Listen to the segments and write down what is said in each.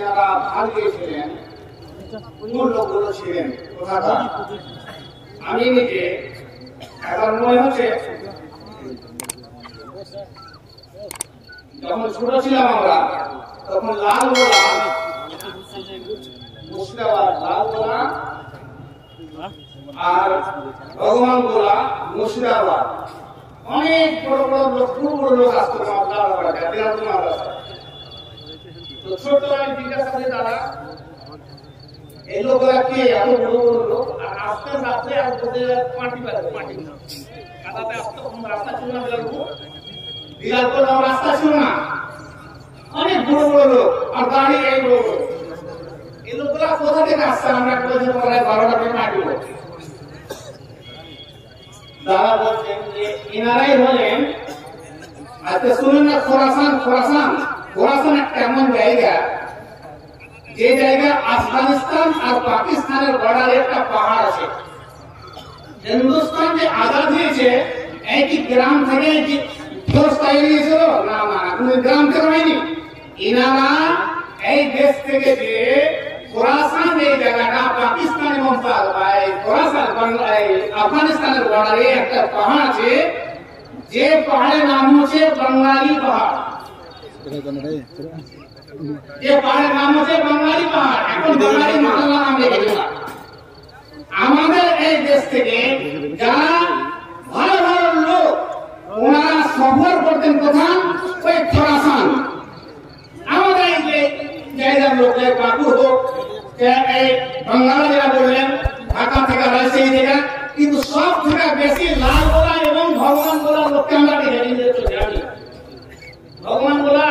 যারা ভাগ দিয়েছিলেন লোকগুলো ছিলেন আমি নিজে একবার মনে হচ্ছে, যখন ছোট ছিলাম আমরা, তখন লাল গোলা মুর্শিদাবাদ লাল গোলা আর ভগবান গোলা মুর্শিদাবাদ। অনেক বড় বড় লোক, খুব বড় লোক আসতো আমার লাল গোলা তো ছোট আমি জিজ্ঞাসা করি দাদা এই লোকরা কে? এত বড় লোক? আর আস্তে আস্তে আর বলতে মাটি পাবে মাটি কাদাতে আস্তে রাস্তা ছিল না বিলালপুর বিলালপুর আমার রাস্তা ছিল না অনেক বড় বড় লোক, আর গাড়ি এই বড় বড়। এই লোকরা কোথা থেকে আসছে? আমরা বলতে পারায় বারোটা থেকে মাটি দাদা বলছেন যে, এনারাই হলেন, আজকে শুনুন না, খোরাসান খোরাসান। খোরাসান একটা এমন জায়গা, যে জায়গায় আফগানিস্তান আর পাকিস্তানের বর্ডারে একটা পাহাড় আছে। হিন্দুস্তান যে আজাদ হয়েছে এই কি গ্রাম থেকে কি ফোর্স তৈরি হয়েছিল না না কোনো গ্রাম থেকে হয়নি ইনারা এই দেশ থেকে যে খোরাসান এই জায়গাটা পাকিস্তান এবং পা- এই খোরাসান বাংলা- এই আফগানিস্তানের বর্ডারে একটা পাহাড় আছে, যে পাহাড়ের নাম হচ্ছে বাঙালি পাহাড়। আমাদের এই দেশ থেকে যারা ভালো ভালো লোক, ওনারা সফর করতেন খোরাসান। আমাদের এই যে জায়গার লোক এই কাকু হোক বাংলা যারা বললেন, ঢাকা থেকে রাজশাহী থেকে কিন্তু সব থেকে বেশি লাল গোলা এবং ভগবান গোলার লোককে আমরা দেখে জানি ভগবান গোলা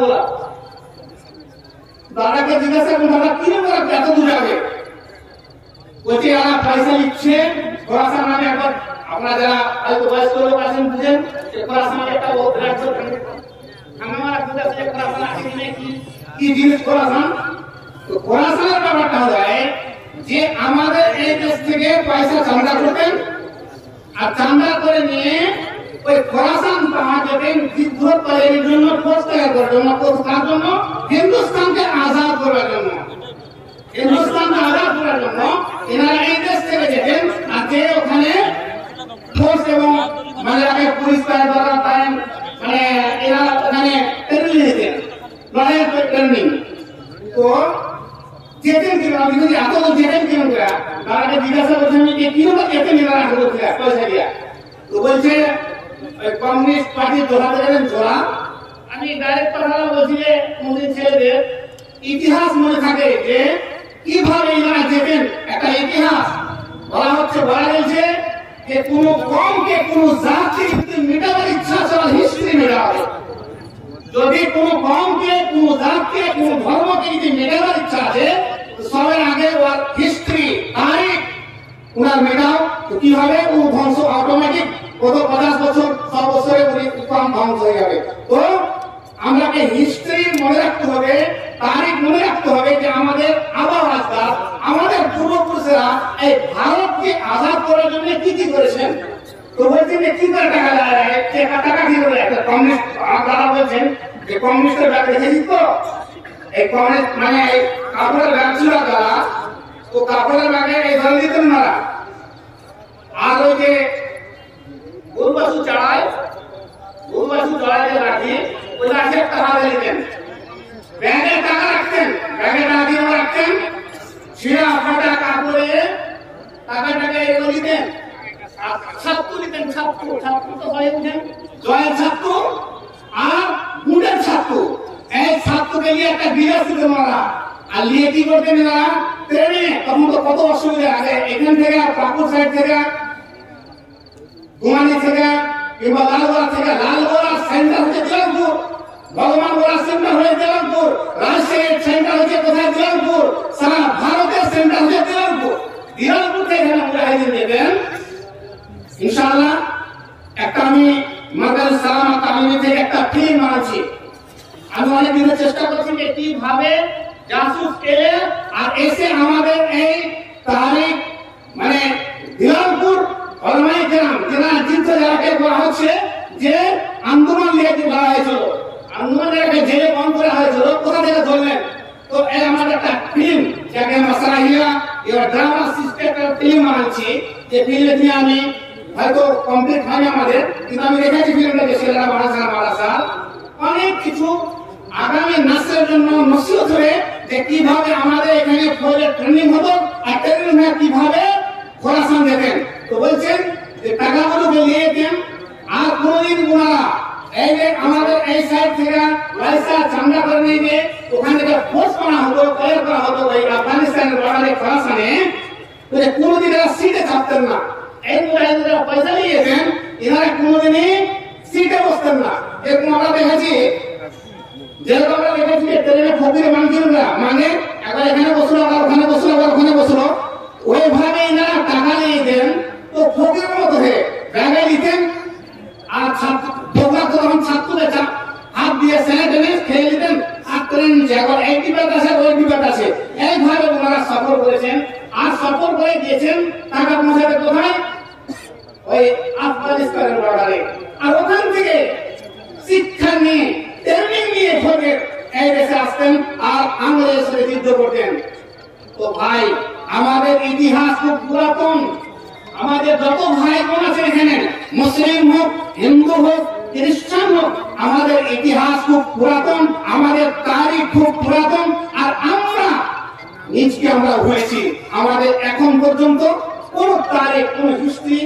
গোলা দাদাকে জিজ্ঞাসা করুন দাদা কি করে এত দূর যাবে বলছে এরা পয়সা নিচ্ছে খোরাসান নামে একবার আপনারা যারা হয়তো বয়স্ক লোক আছেন বুঝেন যে খোরাসান একটা রাজ্য আমাদের এই দেশ থেকে পয়সা চান্দা করতেন, আর চান্দা করে নিয়ে ওই খোরাসান পাহাড় বিদ্রোহ করার জন্য ফোর্স তৈরি করার জন্য কার জন্য হিন্দুস্তানকে আজাদ করার জন্য। হিন্দুস্তানকে আজাদ করার জন্য এনারা এই দেশ থেকে যেতেন আর যে ওখানে ফোর্স এবং মানে আগে পুলিশ তার দ্বারা তাই মানে এরা ওখানে ট্রেনিং নিতেন লড়াইয়ের ট্রেনিং তো যেতেন কিনা আপনি যদি এত দূর যেতেন কিনা তারা জিজ্ঞাসা করছেন যে কীরকম যেতেন এনারা এত দূর থেকে পয়সা দিয়া তো বলছে ওই কমিউনিস্ট পার্টি জোড়াতে গেলেন জোড়া আমি ডাইরেক্ট কথা বলছি যে কোনদিন ছেলেদের ইতিহাস মনে থাকে যে কীভাবে এনারা যেতেন একটা ইতিহাস বলা হচ্ছে বলা গেছে যে কোন কমকে কোন জাতি যদি মেটাবার ইচ্ছা ছাড়া হিস্ট্রি মেটাবে যদি কোন কমকে কোন জাতকে কোন ধর্মকে যদি মেটাবার ইচ্ছা আছে তো সবার আগে ওর হিস্ট্রি তারিখ উনার মেটাও তো কি হবে ও ধ্বংস অটোমেটিক কত পঞ্চাশ বছর সব বছরে উনি কম ধ্বংস হয়ে যাবে তো আমাকে হিস্ট্রি মনে রাখতে হবে তারিখ মনে রাখতে হবে যে আমাদের আবার আজকাল আমাদের পূর্বপুরুষেরা এই ভারতকে আজাদ করার জন্য কি কি করেছেন তো বলছেন যে কি করে টাকা দেয় টাকা টাকা কি করে একটা কমিউনিস্ট দাদা বলছেন যে মানে তো কাপড়ের ব্যাগে ধরে দিতেন না আর যে গরু বাছু চড়ায় গরু বাছু চড়ায় যে রাখি, ওই রাখি একটা দিতেন ব্যাগে টাকা রাখতেন, ব্যাগে টাকা রাখতেন। ছিঁড়া ফাটা কাপড়ে টাকাটাকে এগুলো দিতেন আর ছাত্র ছাত্র ছাত্র তো হয় বুঝেন জয়ের ছাত্র। আর গুড়ের ছাত্র। এই ছাত্রকে নিয়ে একটা বিরাজ দিতে মারা। আর নিয়ে কি করতেন এরা ট্রেনে তখন তো কত অসুবিধা। আগে এখান থেকে, পাকুর সাইড থেকে, গুমানি থেকে, কিংবা লালগোলা থেকে। লালগোলা সেন্টার হচ্ছে দিলামপুর ভগবান গোলা সেন্টার হয়ে দিলামপুর রাজশাহীর সেন্টার হচ্ছে কোথায় দিলামপুর সারা ভারতের সেন্টার হচ্ছে দিলামপুর দিলামপুর থেকে এখানে মুজাহিদিন দেবেন। ইনশাআল্লাহ, একটা আমি মাদার সালামা তামিমি থেকে একটা ফিল্ম বানাচ্ছি। আমি অনেক দিনের চেষ্টা করছি যে কীভাবে জাসুস এলে আর এসে আমাদের এই তারিখ মানে দিলামপুর অলমাই গ্রাম যারা যুদ্ধ যাকে বলা হচ্ছে যে আন্দোলন নিয়ে বলা হয়েছিল। আন্দোলন যাকে জেলে বন্ধ করা হয়েছিল, কোথা থেকে ধরলেন? তো এর আমাদের একটা ফিল্ম, যাকে আমরা সারাহিয়া এবার ড্রামা সিস্টেমের ফিল্ম আনছি যে ফিল্মে আমি হয়তো কমপ্লিট হয়নি আমাদের, কিন্তু আমি দেখেছি ফিল্মটা যে ছেলেরা বানাচ্ছে না অনেক কিছু আগামী নাসের জন্য নসিহত হয়ে যে কীভাবে আমাদের এখানে ফৌজের ট্রেনিং হতো আর ট্রেনিং হয়ে কীভাবে খোরাসান যেতেন তো বলছেন যে টাকাগুলো নিয়ে যেতেন আর কোনদিন ওনারা এই যে আমাদের এই সাইড থেকে পয়সা চান্দা করে নিয়ে গিয়ে ওখান থেকে ফোর্স করা হতো তৈরি করা হতো ওই আফগানিস্তানের বর্ডারে খোরাসানে কোনদিন এরা সিটে থাকতেন না। এই পয়সা নিয়েছেন এনারা কোনদিনই সিটে বসতেন না। এরকম আমরা দেখেছি, যেরকম আমরা দেখেছি ট্রেনে ফকির মানে একবার এখানে বসল আবার ওখানে বসল আবার ওখানে বসল, ওইভাবে এনারা টাকা নিয়ে দেন, তো ফকির মতো নিতেন, আর ছাত্র তো তখন ছাত্রদের চা- হাত দিয়ে সেনে খেয়ে নিতেন আর ট্রেন একবার এই ডিবেট আছে ওই ডিবেট আছে। এইভাবে ওনারা সফর করেছেন, আর সফর করে গিয়েছেন, টাকা পৌঁছাবে কোথায়? ওই আফগানিস্তানের বর্ডারে। আর ওখান থেকে শিক্ষা নিয়ে ট্রেনিং নিয়ে ফোকে এই দেশে আসতেন আর আমাদের সাথে যুদ্ধ করতেন। তো ভাই, আমাদের ইতিহাস খুব পুরাতন। আমাদের যত ভাই বোন আছে এখানে, মুসলিম হোক, হিন্দু হোক, খ্রিস্টান হোক, আমাদের ইতিহাস খুব পুরাতন, আমাদের তারিখ খুব পুরাতন, আর আমরা নিজকে আমরা হয়েছি আমাদের এখন পর্যন্ত কোন তারিখ, কোন হিস্ট্রি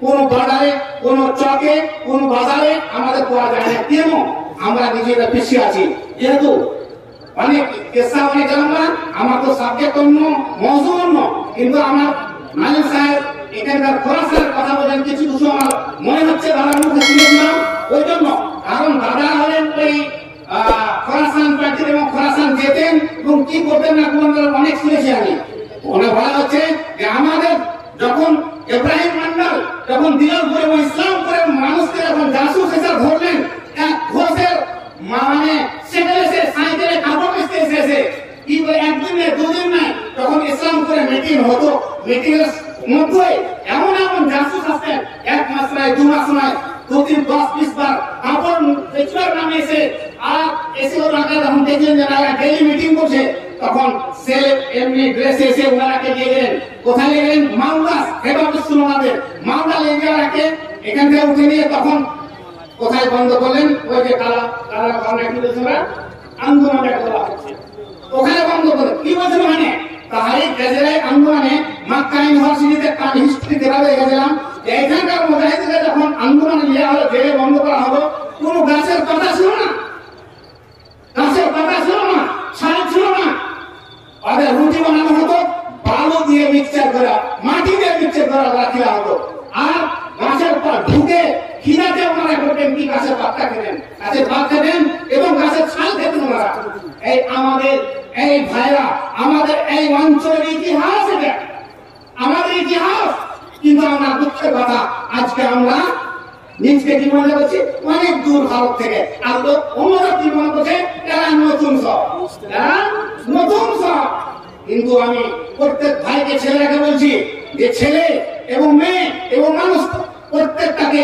কোন বর্ডারে কোন চকে, কোন বাজারে আমাদের পাওয়া যায় না। কেন? আমরা নিজেরা পিছিয়ে আছি। যেহেতু অনেক কেসা অনেক আমার তো সাবজেক্ট অন্য মৌসুম অন্য। কিন্তু আমার মালিক সাহেব, এখানকার খোরাসানের কথা বলেন, কিছু কিছু আমার মনে হচ্ছে দাদার মুখে শুনেছিলাম ওই জন্য, কারণ দাদা হলেন ওই খোরাসান এবং খোরাসান যেতেন এবং কি করতেন না করতেন, অনেক শুনেছি আমি। ওনার বলা হচ্ছে যে আমাদের যখন ইব্রাহিম মন্ডল যখন দিনাজপুরে এবং ইসলামপুরের মানুষকে যখন জাসুস হিসাবে ধরলেন, এক ঘোষের মানে সেখানে সে সাইকেলে কাপড় বেচতে এসেছে। কি করে একদিন নেই দুদিন নেই তখন ইসলাম করে মিটিং হতো মিটিং মধ্যে এমন এমন জাসুস আসতেন, এক মাস নয় দু মাস নয় দু তিন, দশ, বিশ বার কাপড় বেচবার নামে এসে, আর এসে ওনাকে যখন দেখলেন যে ডেলি মিটিং করছে তখন সে এমনি ড্রেসে এসে নিয়ে গেলেন কোথায় নিয়ে গেলেন? মালদা হেড অফিস ছিল নিয়ে এখান থেকে উঠে নিয়ে তখন কোথায় বন্ধ করলেন? ওই যে কালা কালা আন্দোলন বলা হচ্ছে। ওখানে বন্ধ করে কি বলছিল তাহারি আন্দোলনে মাক্কা ইউনিভার্সিটিতে হিস্ট্রি দেখাবে গেছিলাম এখানকার যখন আন্দোলন লিয়া হলো জেলে বন্ধ করা হলো, কোন গাছের পাতা ছিল না। গাছের পাতা ছিল না ছাল ছিল না। ওদের রুটি বানানো হতো, বালু দিয়ে মিক্সচার করা, মাটি দিয়ে মিক্সচার করা রাখা হতো আর গাছের পর ঢুকে খিদাতে ওনারা করতেন কি গাছের পাতা খেতেন। গাছের পাত খেতেন এবং গাছের ছাল খেতেন ওনারা। এই আমাদের, এই ভাইরা, আমাদের এই অঞ্চলের ইতিহাস এটা। আমাদের ইতিহাস। কিন্তু আমরা দুঃখের কথা, আজকে আমরা নিজকে কি মনে অনেক দূর ভারত থেকে। আর অন্যরা কি মনে করছে? এরা নতুন সব। নতুন সব। কিন্তু আমি প্রত্যেক ভাইকে, ছেলেকে বলছি যে ছেলে এবং মেয়ে এবং মানুষ, প্রত্যেকটাকে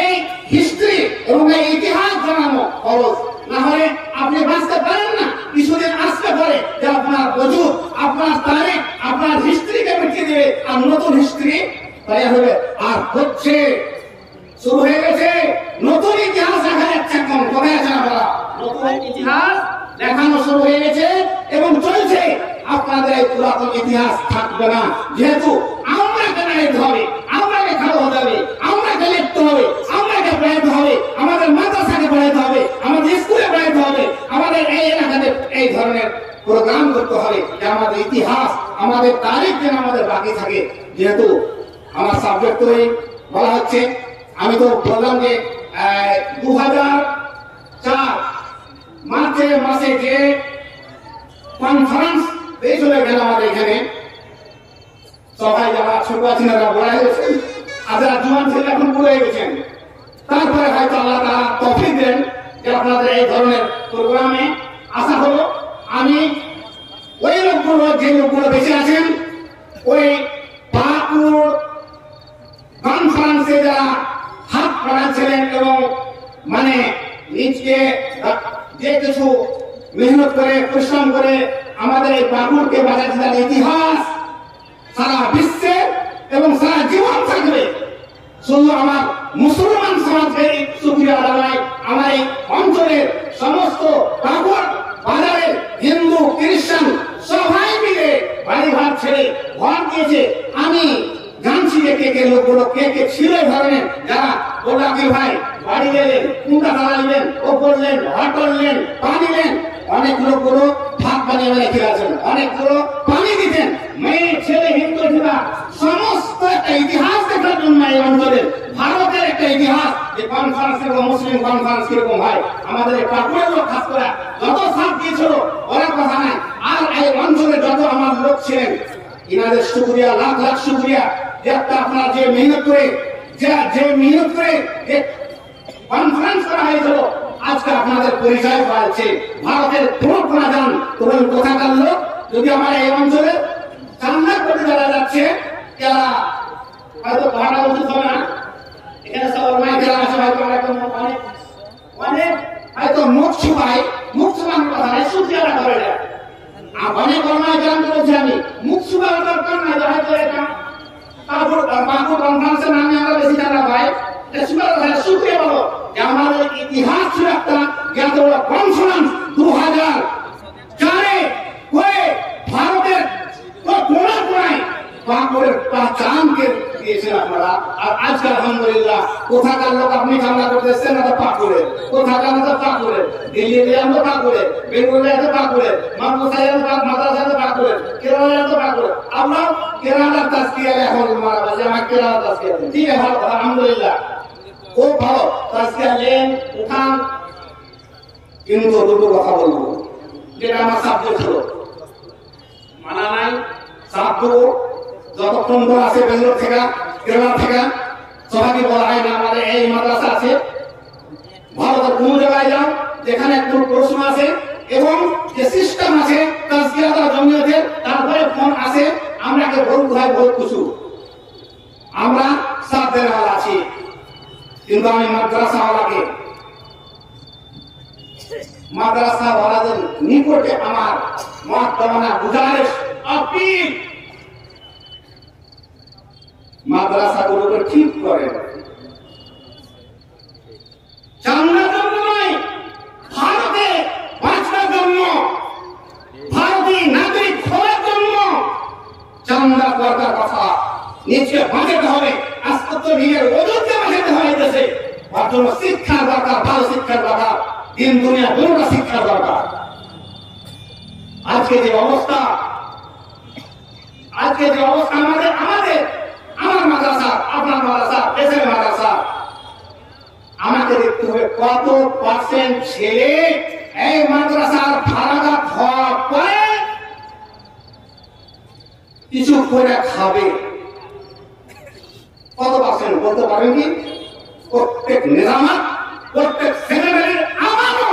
এই হিস্ট্রি এবং এই ইতিহাস জানানো খরচ না হলে আপনি বাঁচতে পারেন না, কিছুদিন আসতে পারে যে আপনার বজুদ আপনার তারিখ, আপনার হিস্ট্রিকে মিটিয়ে দেবে, আর নতুন হিস্ট্রি তৈরি হবে আর হচ্ছে, শুরু হয়ে গেছে, নতুন ইতিহাস দেখা যাচ্ছে এখন কোথায় আছে আপনারা? নতুন ইতিহাস দেখানো শুরু হয়ে গেছে এবং চলছে। আপনাদের এই পুরাতন ইতিহাস থাকবে না। যেহেতু আমরাকে নাড়াইতে হবে আমরাকে হবে আমরাকে হবে আমরাকে পড়াইতে হবে, আমাদের মাদ্রাসাকে পড়াইতে হবে, আমাদের স্কুলে পড়াইতে হবে, আমাদের এই এলাকাতে এই ধরনের প্রোগ্রাম করতে হবে যে আমাদের ইতিহাস, আমাদের তারিখ যেন আমাদের বাকি থাকে। যেহেতু আমার সাবজেক্ট তো বলা হচ্ছে, আমি তো বললাম যে দু হাজার চার মার্চের মাসে যে কনফারেন্স এই চলে গেল আমাদের এখানে সবাই যারা ছোট আছেন তারা বড় হয়ে গেছেন আর যারা ছেলে এখন বুড়ো গেছেন। তারপরে হয়তো আল্লাহ তারা তফিক দেন যে আপনাদের এই ধরনের প্রোগ্রামে আসা হলো। আমি ওই লোকগুলো, যে লোকগুলো বেঁচে আছেন, ওই পাকুড় কনফারেন্সে যারা হাত বাড়াচ্ছিলেন এবং মানে নিজকে যে কিছু মেহনত করে, পরিশ্রম করে আমাদের এই বাগুরকে বাজার ইতিহাস, সারা বিশ্বে এবং সারা জীবন থাকবে। শুধু আমার মুসলমান সুক্রিয়া জানাই আমার এই অঞ্চলের সমস্ত কাপড় বাজারের হিন্দু খ্রিস্টান সবাই মিলে বাড়ি ঘর ছেড়ে ঘর দিয়েছে আমি জানছি যে কে কে লোকগুলো কে কে ছিল এই ধরনের যারা বলল আকিল ভাই বাড়ি গেলেন কোনটা তালা নিলেন ও করলেন ঘর করলেন পা দিলেন অনেক লোকগুলো অনেকগুলো পানি দিতেন। মেয়ে, ছেলে, হিন্দু সমস্ত একটা ইতিহাস দেখার জন্য এই ভারতের একটা ইতিহাস যে কনফারেন্স মুসলিম কনফারেন্স কীরকম হয়, আমাদের খাস করে। যত সাথ দিয়েছিল, ওরা কথা নাই। আর এই অঞ্চলে যত আমার লোক ছিলেন, ইনাদের শুক্রিয়া, লাখ লাখ শুক্রিয়া। যে যে মেহনত করে, যে মেহনত করে যে কনফারেন্স করা হয়েছিল আজকে আপনাদের পরিচয় পাচ্ছে। ভারতের কোন যান তখন কোথাকার লোক? যদি আমার এই অঞ্চলে চান্না করতে যারা যাচ্ছে, যারা হয়তো ভাড়া উচিত হবে না। এখানে সব অনেক যারা আছে, হয়তো অনেক অনেক হয়তো মুখ মুখ ছুপানোর কথা নাই করে অনেক অন্যায় গ্রাম করেছি আমি, মুখ দরকার নাই হয়তো এটা তারপর কনফারেন্সের নামে আমরা বেশি জানা পাই বলো। আমাদের ইতিহাস ছিল একটা জ্ঞাত কনফারেন্স দু হাজার চারে হয়ে ভারতের কোনায় কোনায় বাঁকুড়ের পাচানকে দিয়েছেন আপনারা। আর আজকে আলহামদুলিল্লাহ কোথাকার লোক আপনি কামনা করতেছেন না পাকুড়ে? কোথাকার তো পাকুড়ে? দিল্লি এলাম তো পাকুড়ে, বেঙ্গলে তো পাকুড়ে আমরা আমার আলহামদুলিল্লাহ। খুব ভালো। তাস্কিয়া লেন কিন্তু দুটো কথা বলব, যেটা আমার সাবজেক্ট ছিল মানা নাই সাধ্য যতক্ষণ ধরে আছে বেঙ্গলোর থেকে, কেরালা থেকে সবাইকে বলা হয় না, আমাদের এই মাদ্রাসা আছে। ভারতের কোন জায়গায় যাও, যেখানে একটু প্রশ্ন আছে এবং যে সিস্টেম আছে তাজকিরাতা জমিয়তে তারপরে ফোন আছে আমরা কে ভোট কোথায় ভোট কিছু। আমরা সাথ আছি। কিন্তু আমি মাদ্রাসাওয়ালাকে মাদ্রাসাওয়ালাদের নিকটে আমার দেওয়ানা গুজারিশ আপিল। মাদ্রাসাগুলোকে ঠিক করে। চান্দার জন্য নয় ভারতে বাঁচবার জন্য, ভারতীয় নাগরিক হওয়ার জন্য চান্দা দরকার কথা নিচে বাঁচাতে হবে। তো ওজনকে হয় দেশে তার শিক্ষার দরকার, ভালো শিক্ষার দরকার, দিন, দুনিয়া দুটা শিক্ষার দরকার। আজকে যে অবস্থা, আজকে যে অবস্থা আমাদের আমাদের, আমার মাদ্রাসা, আপনার মাদ্রাসা দেশের মাদ্রাসা আমাকে দেখতে হবে কত পার্সেন্ট ছেলে এই মাদ্রাসার ভাড়াটা খাওয়ার পরে কিছু করে খাবে? কত পার্সেন্ট বলতে পারেন কি? প্রত্যেক নিজামাত, প্রত্যেক সেক্রেটারির আমারও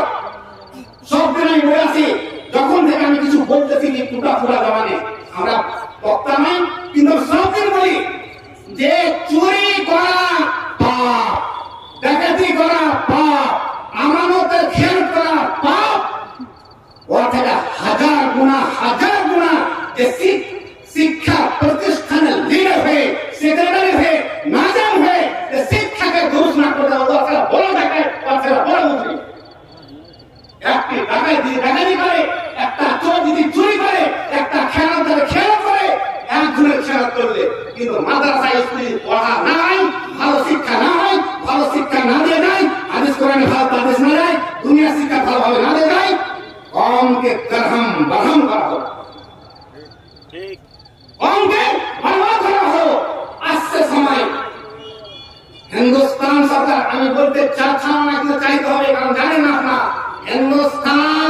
সব দিন আমি বলে আছি যখন থেকে আমি কিছু বলতেছি যে টুটা ফুটা জমানে আমরা বক্তা নাই, কিন্তু সব দিন বলি, যে চুরি করা পাপ ডাকাতি করা পাপ আমানতের খেয়াল করা পাপ ওর থেকে হাজার গুণা হাজার গুণা যে শিখ- শিক্ষা প্রতিষ্ঠানের লিডার হয়ে সেক্রেটারি হয়ে নাজাম হয়ে যে শিক্ষাকে দুরুস না করে দেওয়া ওর থেকে বড় ডাকাত ওর থেকে বড় মুসলিম একটি ডাকাই যদি ডাকাতি করে একটা চোর যদি চুরি করে একটা খেয়াল ধরে খেয়াল করে একজনের খেয়াল করলে কিন্তু মাদ্রাসা স্কুলে পড়া না হয় ভালো শিক্ষা না হয় ভালো শিক্ষা না দিয়ে যায় আদেশ কোরআনে ভালো আদেশ না যায় দুনিয়া শিক্ষা ভালোভাবে না দিয়ে যায় কমকে দরহম বরহম করা হোক কমকে বরবাদ করা হোক আসছে সময় হিন্দুস্তান সরকার আমি বলতে চাচ্ছিলাম না কিন্তু চাইতে হবে কারণ জানেন না আপনার হিন্দুস্তান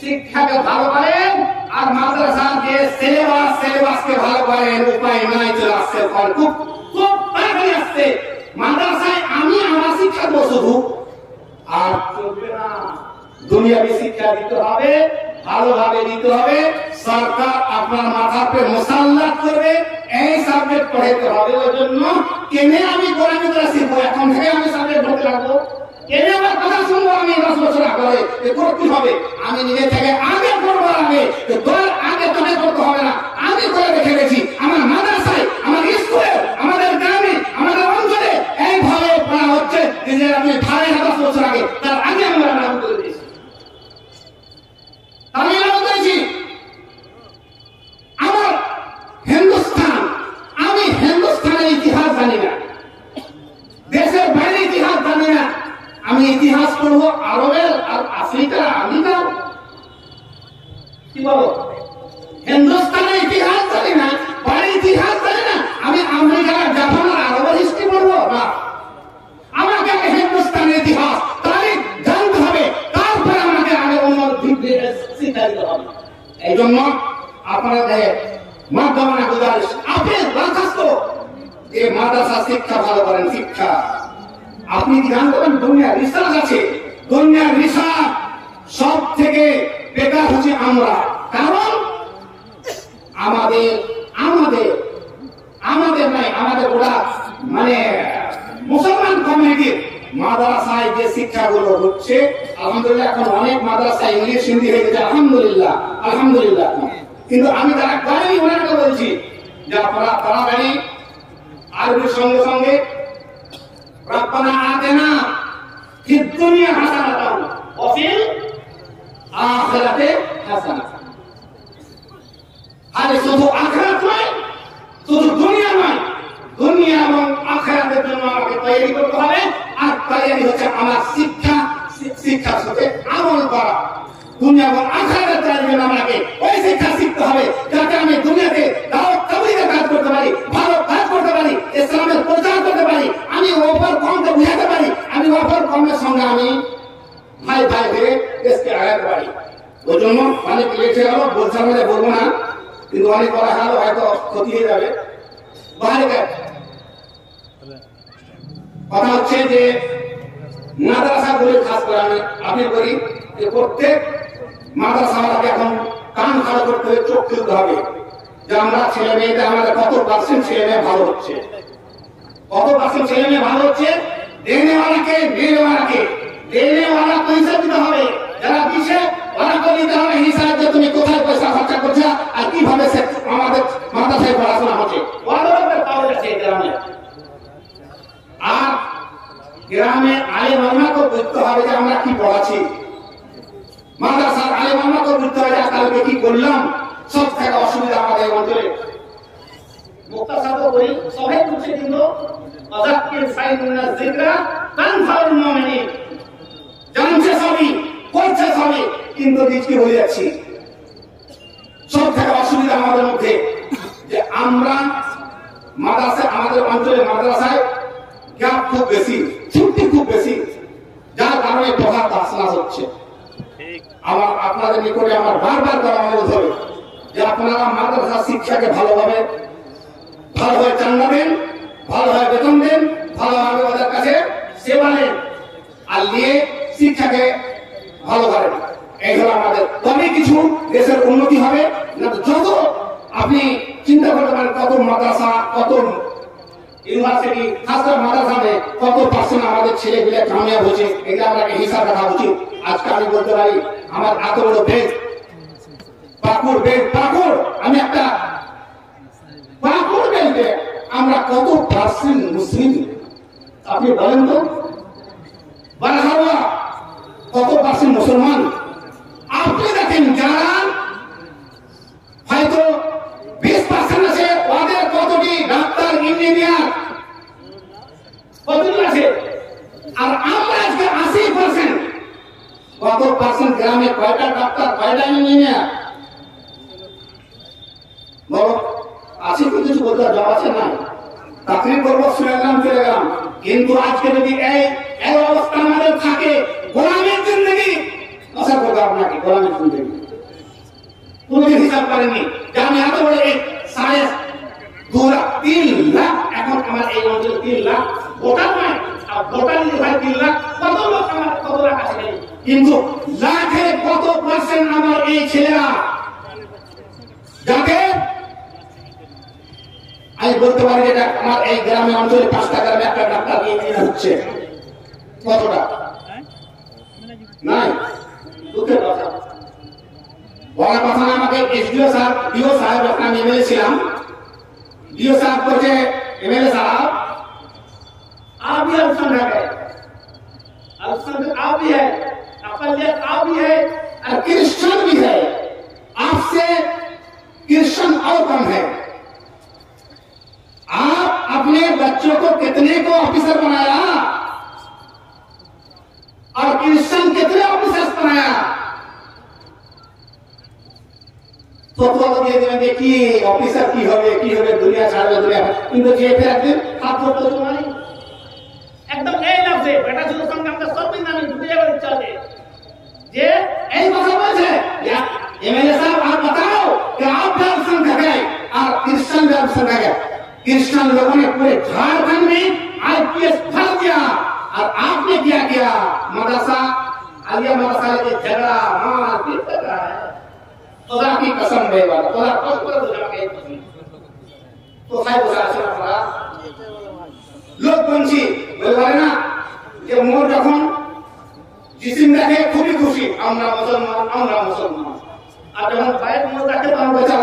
শিক্ষাকে ভালো করেন আর মাদ্রাসাকে সিলেবাস সিলেবাসকে ভালো করেন উপায় নাই চলে আসছে ফল খুব খুব তাড়াতাড়ি আসছে। মাদ্রাসায় আমি আমার শিক্ষা দেবো শুধু আর চলবে না। দুনিয়াবি শিক্ষা দিতে হবে। ভালোভাবে দিতে হবে। সরকার আপনার মাথার পে মোসাল্লাত করবে। এই সাবজেক্ট পড়াইতে হবে। ওই জন্য কেনে আমি গোলামি করে শিখব? এখন থেকে আমি সাবজেক্ট ধরতে রাখব আমার কথা শুনব আমি দশ বছর আগে? এ করে কি হবে আমি নিজে থেকে আগে করব আগে। তোর আগে তোকে করতে হবে না। আমি করে গেছি। আমার মাদ্রাসায়, আমার স্কুলে, আমাদের গ্রামে, আমাদের অঞ্চলে এইভাবে পড়া হচ্ছে। যে আমি ধারে দশ বছর আগে তার আগে আমরা নাম করে দিয়েছি হিন্দুস্তান আমি হিন্দুস্তানের ইতিহাস জানি না। দেশের বাইরে ইতিহাস জানি না। আমি ইতিহাস পড়ব আরবের আর আফ্রিকার আমি কি বলো? হিন্দুস্তানের ইতিহাস জানি না ইতিহাস জানি আমি আমেরিকার জাপান আর আরবের হিস্ট্রি পড়ব না। আমাকে হিন্দুস্তানের ইতিহাস, তারিখ জানতে হবে তারপরে আমাকে আগে অন্য দিক দিয়ে শিক্ষা হবে। এই জন্য আপনাদের মাধ্যমে গুজারিশ আপনি দরখাস্ত। যে মাদ্রাসা শিক্ষা ভালো করেন, শিক্ষা। আপনি কি জানতে পারেন, দুনিয়ার রিসার্চ আছে? দুনিয়ার রিসার্চ সব থেকে বেকার হচ্ছে আমরা। কারণ আমাদের আমাদের আমাদের নাই আমাদের ওরা মানে মুসলমান কমিউনিটির মাদ্রাসায় যে শিক্ষাগুলো হচ্ছে, আলহামদুলিল্লাহ এখন অনেক মাদ্রাসা ইংলিশ, হিন্দি হয়ে গেছে, আলহামদুলিল্লাহ আলহামদুলিল্লাহ। কিন্তু আমি করেনি ওনাকে বলছি যে আপনারা তাড়াতাড়ি আরবির সঙ্গে সঙ্গে আখিরাতে আরে শুধু আখেরাত নয়, শুধু দুনিয়া নয়, দুনিয়া এবং আখেরাতের করা। দুনিয়া এবং আখেরাতের তৈরি আমাকে। ওই শিক্ষা শিখতে হবে, যাতে আমি দুনিয়াতে দাওয়াত তাবলীগের কাজ করতে পারি, ভালো কাজ করতে পারি, ইসলামের প্রচার করতে পারি, আমি ওপর কমকে বুঝাতে পারি, আমি ওপর কমের সঙ্গে আমি ভাই ভাই হয়ে দেশকে আগাতে পারি। ওই জন্য অনেক লিখে গেল বলছিলাম বলব না, কিন্তু অনেক বলা গেল হয়তো ক্ষতি হয়ে যাবে। বাইরে কথা হচ্ছে যে, মাদ্রাসা বলে খাস করে আমি আমি করি। তো তুমি কোথায় পয়সা খরচা করছ আর কীভাবে আমাদের মাদ্রাসায় পড়াশোনা হচ্ছে? আর গ্রামে আলে মামলাকে বুঝতে হবে যে আমরা কি পড়াচ্ছি মাদ্রাসার আলে মামলাকে বুঝতে হবে যে কালকে কি করলাম? সব থেকে অসুবিধা আমাদের অঞ্চলে। আমাদের মধ্যে, যে আমরা মাদ্রাসায় আমাদের অঞ্চলে মাদ্রাসায় গ্যাপ খুব বেশি, ছুটি খুব বেশি, যার কারণে দাসনাস হচ্ছে। আমার আপনাদের নিকটে আমার বারবার করা অনুরোধ হবে যে আপনারা মাদ্রাসা শিক্ষাকে ভালোভাবে চান্দা দেন ভালোভাবে বেতন দেন ভালোভাবে ওদের কাছে সেবা নেন আর নিয়ে শিক্ষাকে ভালো করেন এই হলো আমাদের তবে কিছু দেশের উন্নতি হবে না তো যত আপনি চিন্তা করতে পারেন কত মাদ্রাসা কত ইউনিভার্সিটি খাস করে মাদ্রাসাতে কত পার্সেন্ট আমাদের ছেলে পেলে কামিয়াব হচ্ছে এগুলো আপনাকে হিসাব রাখা উচিত আজকে আমি বলতে পারি আমার এত বড় বেদ পাকুড় বেদ পাকুড় আমি একটা পাকুড় বেলতে আমরা কত পার্সেন্ট মুসলিম আপনি বলেন তো বারহাওয়া কত পার্সেন্ট মুসলমান আপনি দেখেন যারা হয়তো বিশ পার্সেন্ট আছে ওদের কতটি ডাক্তার ইঞ্জিনিয়ার কতটি আছে আর আমরা আজকে আশি পার্সেন্ট কত পার্সেন্ট গ্রামে কয়টা ডাক্তার, কয়টা ইঞ্জিনিয়ার? বলো আছে কি কিছু বলতে জবাব আছে না? চাকরি করব শুনে চলে গেলাম। কিন্তু আজকে যদি এই এই অবস্থা আমাদের থাকে, গোলামের জিন্দগি। আশা করব আপনাকে, গোলামের জিন্দগি। কোনদিন হিসাব করেননি। যে আমি এত বড় এই সাড়ে দু লাখ, তিন লাখ, এখন আমার এই অঞ্চলে তিন লাখ। ভোটার নয়, আর গোটা যদি হয় তিন লাখ, কত লোক আমার, কত লাখ আছে কিন্তু লাখে কত পার্সেন্ট আমার এই ছেলেরা যাকে আমি বলতে পারি যেটা আমার এই গ্রামে অঞ্চলে পাঁচটা গ্রামে একটা ডাক্তার নিয়ে নিয়ে হচ্ছে কতটা নাই দুঃখের কথা বলার কথা না আমাকে এসডিও সাহেব ডিও সাহেব যখন আমি এমএলএ ছিলাম ডিও साहब বলছে एमएलए साहब आप भी अल्पसंख्यक है अल्पसंख्यक आप भी है अकलियत भी है और भी है। आपसे क्रिश्चन और कम है। आप अपने बच्चों को कितने को ऑफिसर बनाया? और क्रिश्चन कितने ऑफिसर्स बनाया? तो तो, तो दे देखिए ऑफिसर की होवे की होवे दुनिया छाड़वे दुनिया। इन देखिए फिर आप तो तुम्हारी। একদম এই লাগছে বেটা ছিল সঙ্গে আমরা সব দিন আমি ঢুকে যাবার ইচ্ছা আছে যে এই কথা বলছে एमएलए साहब आप बताओ कि आप भी अल्पसंख्यक है और क्रिश्चियन भी अल्पसंख्यक है क्रिश्चियन लोगों ने पूरे झारखंड में आईपीएस भर दिया और आपने क्या किया मदरसा आलिया मदरसा के झगड़ा मार पीट कर रहा है তোরা কি কসম দেবা তোরা কষ্ট করে বুঝাকে কোথায় বসে আছেন আপনারা লোক বলছি বলে না। যে মোর যখন জিসিম দেখে খুবই খুশি, আমরা মুসলমান আমরা মুসলমান। আর যখন পায়ের মোর দেখে তখন বলছে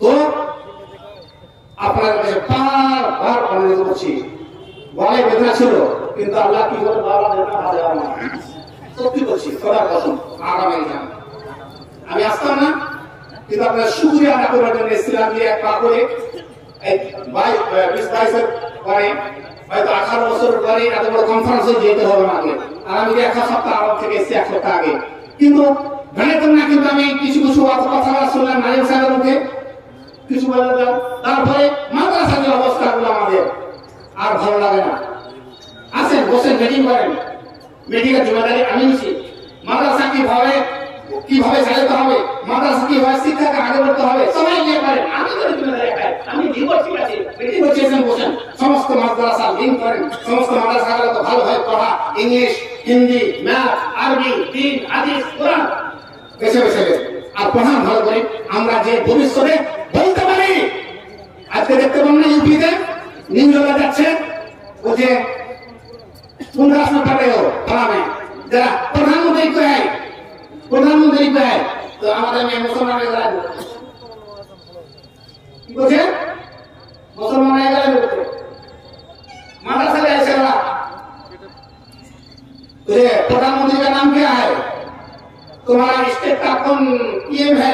তো আপনার কাছে বারবার অনুরোধ করছি। গলায় বেদনা ছিল, কিন্তু আল্লাহ কি করে বাবা বেদনা ভালো আমার সত্যি বলছি খোদার কসম, আগামী যান আমি আসতাম না, কিন্তু আপনার শুক্রিয়া আদা করার জন্য এসেছিলাম যে এক পা করে। বিশ বাইশের পরে, হয়তো আঠারো বছর পরে এত বড় কনফারেন্সে যেতে হবে আমাকে আর আমি এক সপ্তাহ আগ থেকে এসেছি, এক সপ্তাহ আগে। কিন্তু জানেন না, কিন্তু আমি কিছু কিছু কথা শুনলাম নাজিম সাহেবের মুখে। কিছু বলে দিলাম তারপরে মাদ্রাসার যে অবস্থাগুলো আমাদের, আর ভালো লাগে না। আসেন বসে মিটিং করেন। মিটিং এর আমি নিচ্ছি মাদ্রাসা কীভাবে কীভাবে চালাতে হবে, মাদ্রাসা কীভাবে শিক্ষাকে আগে করতে হবে, সবাই নিয়ে পারেন আমি তো জিম্মেদারি একাই আমি দিব ঠিক আছে মিটিং হচ্ছে বসেন। সমস্ত মাদ্রাসা লিঙ্ক করেন। সমস্ত মাদ্রাসাগুলো তো ভালোভাবে পড়া, ইংলিশ, হিন্দি ম্যাথ আরবি দিন হাদিস, কোরআন। বেছে বেছে আর পড়ান ভালো করে, আমরা যে ভবিষ্যতে বলতে পারি আজকে দেখতে পান না ইউপিতে নিউজে যাচ্ছে ও যে पंद्रह सौ कर रहे हो फला में जरा प्रधानमंत्री को है प्रधानमंत्री को है तो हमारे में मुसलमान जरा কি বলছে মুসলমান হয়ে গেলে বলছে माद्रासा का ऐसे रहा तुझे प्रधानमंत्री का नाम क्या है तुम्हारा स्टेट का कौन पीएम है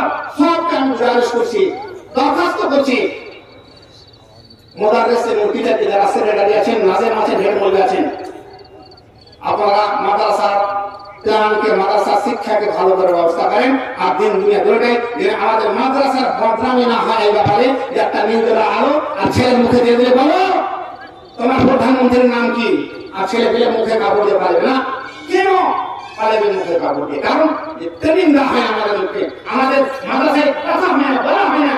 একটা নিউজেরা আলো, আর ছেলের মুখে দিয়ে দিলে বলো, তোমার প্রধানমন্ত্রীর নাম কি? আর ছেলে পেলে মুখে কাপড় দিয়ে পারবে না। কেন? পালাবে মুখে দিয়ে কারণ ইত্যাদি না হয় আমাদের মুখে আমাদের মাদ্রাসায় কথা হয় না বলা হয় না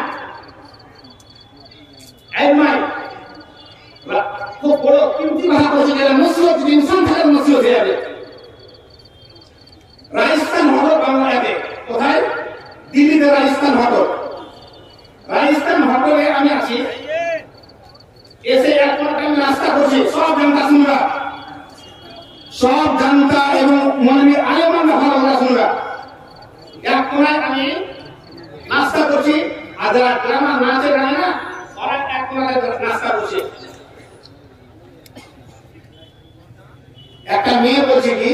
নসিহত ইনসান নসিহত হয়ে যাবে রাজস্থান হোটেল বাংলাতে কোথায় দিল্লিতে রাজস্থান হোটেল রাজস্থান হোটেলে আমি আছি এসে এক আমি নাস্তা করছি সব জনতা শুনবা সব জনতা এবং মনে আলেমানরা ভালো কথা শুনবা এক কোনায় আমি নাস্তা করছি আর যারা গ্রামে নাচে গানে না ওরা এক কোনায় নাস্তা বসে একটা মেয়ে বলছে কি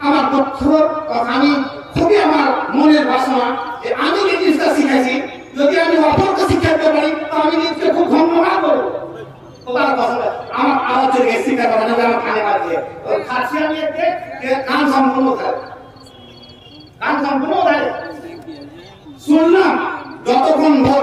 আমার দুঃখ কথা আমি খুবই আমার মনের বাসনা যে আমি যে জিনিসটা শিখেছি যদি আমি অপরকে শিক্ষা দিতে পারি তো আমি নিজেকে খুব ধন্য না করব তো তার কথা আমার আওয়াজ চলে গেছে শিক্ষা কথা না আমার কানে বাজছে ওই খাচ্ছি আমি এতে এ কান সম্পূর্ণ থাকে কান সম্পূর্ণ থাকে শুনলাম যতক্ষণ ভোর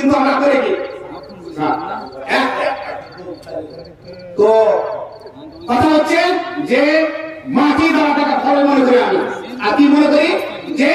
কিন্তু আমরা করে কি। তো কথা হচ্ছে যে মাটি দেওয়াটাকে ফল মনে করি আমি আর কি মনে করি? যে